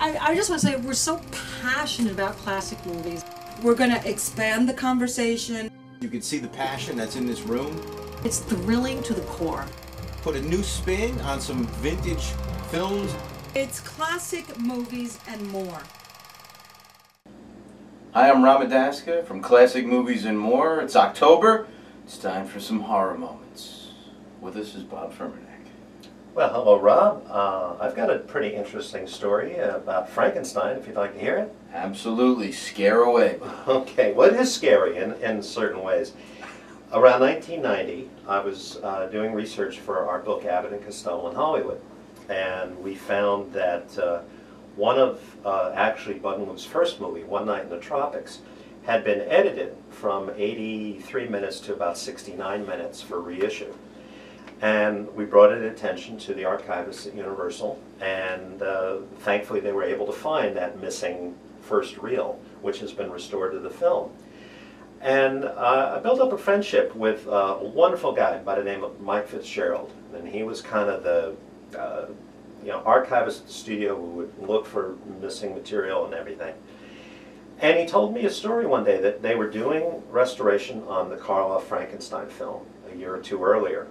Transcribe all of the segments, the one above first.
I, I just want to say we're so passionate about classic movies. We're going to expand the conversation. You can see the passion that's in this room. It's thrilling to the core. Put a new spin on some vintage films. It's classic movies and more. Hi, I'm Rob Medaska from Classic Movies and More. It's October. It's time for some horror moments. With us is Bob Furmanek. Well, hello, Rob. Uh, I've got a pretty interesting story about Frankenstein, if you'd like to hear it. Absolutely. Scare away. Okay, well, it is scary in, in certain ways. Around 1990, I was uh, doing research for our book, Abbott and Costello in Hollywood. And we found that uh, one of, uh, actually, Bud first movie, One Night in the Tropics, had been edited from 83 minutes to about 69 minutes for reissue. And we brought it attention to the archivists at Universal, and uh, thankfully they were able to find that missing first reel, which has been restored to the film. And uh, I built up a friendship with a wonderful guy by the name of Mike Fitzgerald, and he was kind of the uh, you know archivist at the studio who would look for missing material and everything. And he told me a story one day that they were doing restoration on the Karloff Frankenstein film a year or two earlier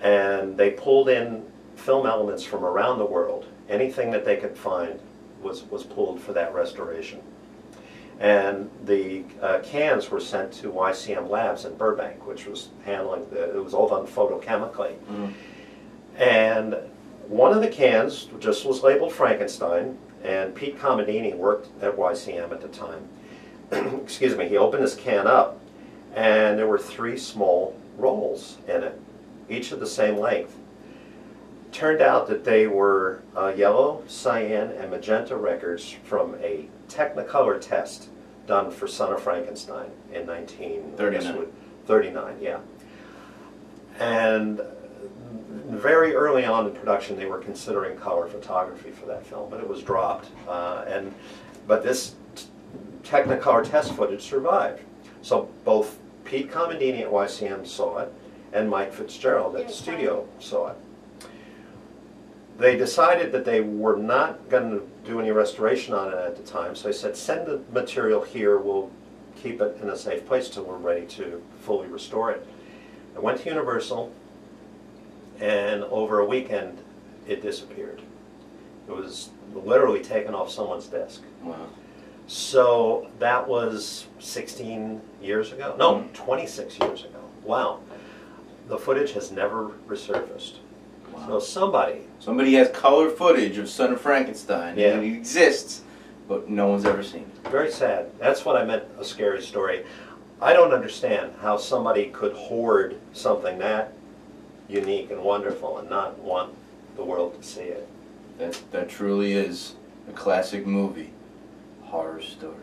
and they pulled in film elements from around the world. Anything that they could find was, was pulled for that restoration. And the uh, cans were sent to YCM Labs in Burbank, which was handling the, it was all done photochemically. Mm. And one of the cans just was labeled Frankenstein, and Pete Comandini worked at YCM at the time. Excuse me, he opened this can up, and there were three small rolls in it each of the same length. Turned out that they were uh, yellow, cyan, and magenta records from a Technicolor test done for Son of Frankenstein in 1939. 39, yeah. And very early on in production, they were considering color photography for that film, but it was dropped. Uh, and but this Technicolor test footage survived. So both Pete Comandini at YCM saw it, and Mike Fitzgerald at the studio saw it. They decided that they were not going to do any restoration on it at the time, so they said, send the material here, we'll keep it in a safe place till we're ready to fully restore it. I went to Universal, and over a weekend, it disappeared. It was literally taken off someone's desk. Wow. So that was 16 years ago? No, hmm. 26 years ago. Wow the footage has never resurfaced. Wow. So somebody. Somebody has color footage of Son of Frankenstein. Yeah. And it exists, but no one's ever seen it. Very sad. That's what I meant a scary story. I don't understand how somebody could hoard something that unique and wonderful and not want the world to see it. That, that truly is a classic movie. Horror story.